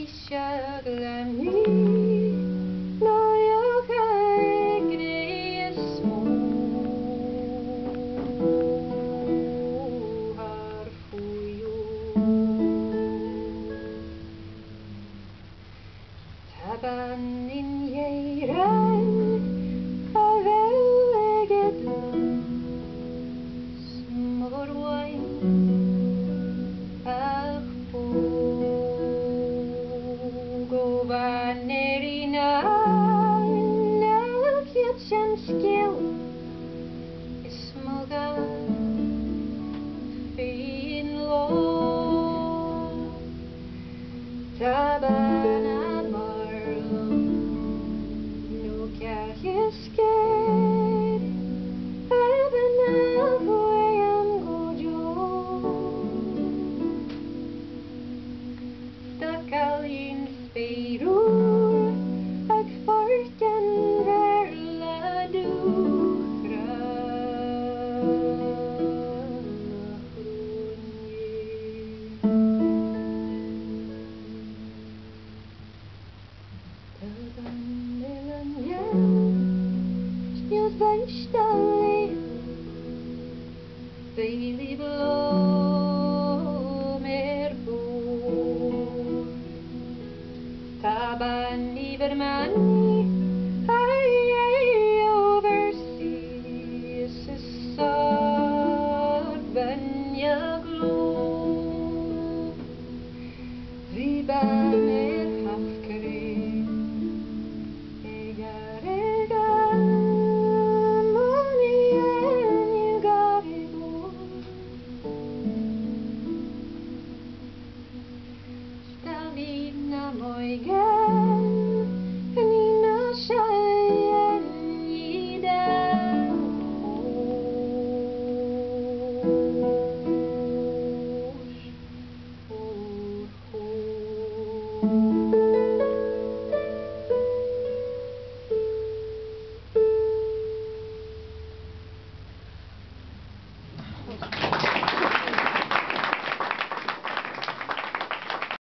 mi chère när jag ägde er små. Varför jag? Taban Nerina Nakjatjan skill Ismoga Snios vänstali Bailey blå mer bor Taban iver mani Ai hafkare